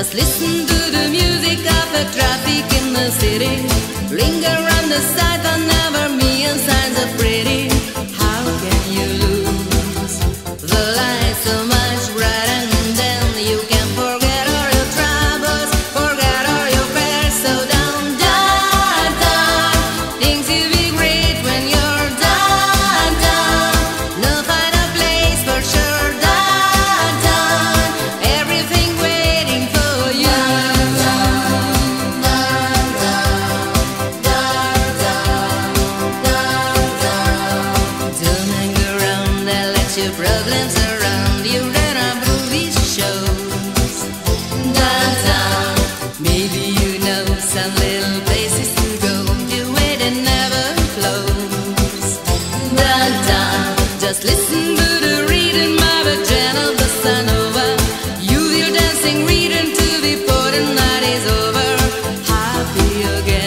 Just listen to the music of the traffic in the city. Linger on the side, and never million signs of pretty. How can you your problems around you. Run a movie shows downtown. Maybe you know some little places to go. You wait and never close downtown. Just listen to the rhythm of a gentle bossa nova. You will dancing rhythm to before the night is over. Happy again.